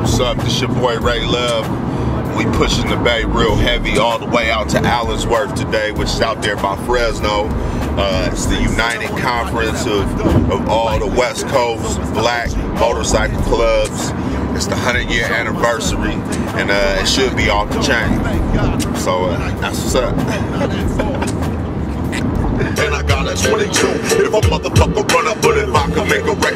What's up? This your boy Ray Luv. We pushing the bay real heavy all the way out to Allensworth today, which is out there by Fresno. Uh, it's the United Conference of, of all the West Coast black motorcycle clubs. It's the 100 year anniversary, and uh, it should be off the chain. So uh, that's what's up.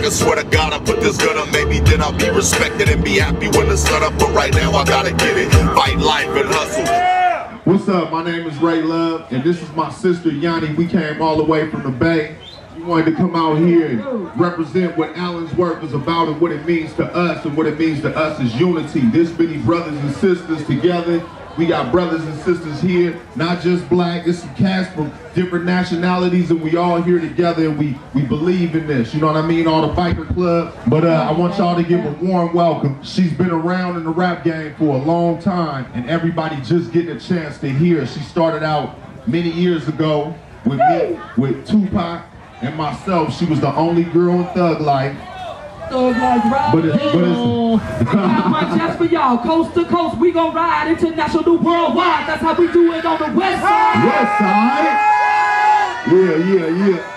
record, swear to God, I put this gun up. Maybe then I'll be respected and be happy when the sun up. But right now, I gotta get it. Fight life and hustle. What's up? My name is Ray Luv, and this is my sister Yanni. We came all the way from the Bay. We wanted to come out here and represent what Allensworth is about and what it means to us, and what it means to us is unity. This many brothers and sisters together we got brothers and sisters here, not just black, it's some cast from different nationalities and we all here together and we, we believe in this, you know what I mean? All the biker club. But uh, I want y'all to give a warm welcome. She's been around in the rap game for a long time and everybody just getting a chance to hear. She started out many years ago with me, with Tupac and myself. She was the only girl in Thug Life. Thug Life ride. But it's, but it's, Got one just for y'all, coast to coast, we gon' ride international, worldwide. That's how we do it on the west side. West side. Yeah, yeah, yeah.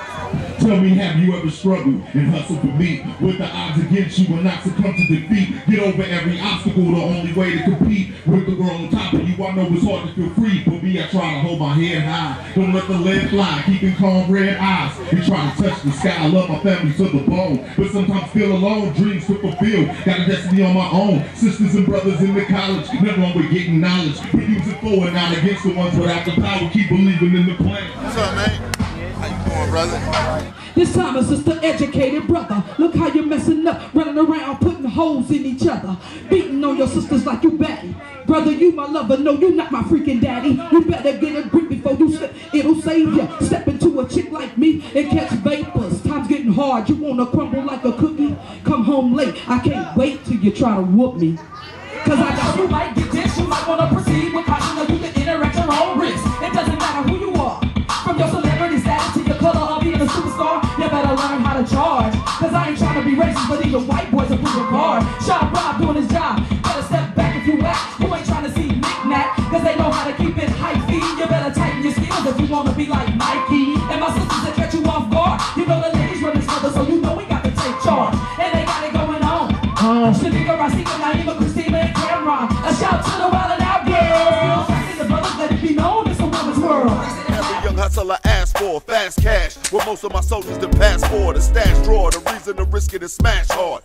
Tell me, have you ever struggled and hustled for me? With the odds against you will not succumb to defeat. Get over every obstacle, the only way to compete. With the girl on top of you, I know it's hard to feel free. For me, I try to hold my head high. Don't let the lead fly, keeping calm red eyes. You try to touch the sky, I love my family to the bone. But sometimes feel alone, dreams to fulfill. Got a destiny on my own. Sisters and brothers in the college, nothing wrong with getting knowledge. We use it forward, not against the ones without the power. Keep believing in the plan. What's up, man? How you doing, brother? This time it's just an educated brother. Look how you're messing up, running around, putting holes in each other. Beating on your sisters like you batty. Brother, you my lover, no, you not my freaking daddy. You better get a grip before you slip. It'll save you. Step into a chick like me and catch vapors. Time's getting hard, you wanna crumble like a cookie? Come home late, I can't wait till you try to whoop me. Cause I got you might get this, you might wanna proceed with learn charge. Cause I ain't trying to be racist, but even white boys are pretty hard. Shot Rob doing his job. Better step back if you act. You ain't trying to see knick-knack, cause they know how to keep it high feet. You better tighten your skills if you wanna be like Mikey. And my sisters that catch you off guard. You know the ladies run this mother, so you know we got to take charge. And they got it going on. Uh, Rashida, Naima, Christina, fast cash. With most of my soldiers to pass for the stash drawer. The reason to risk it is smash hard.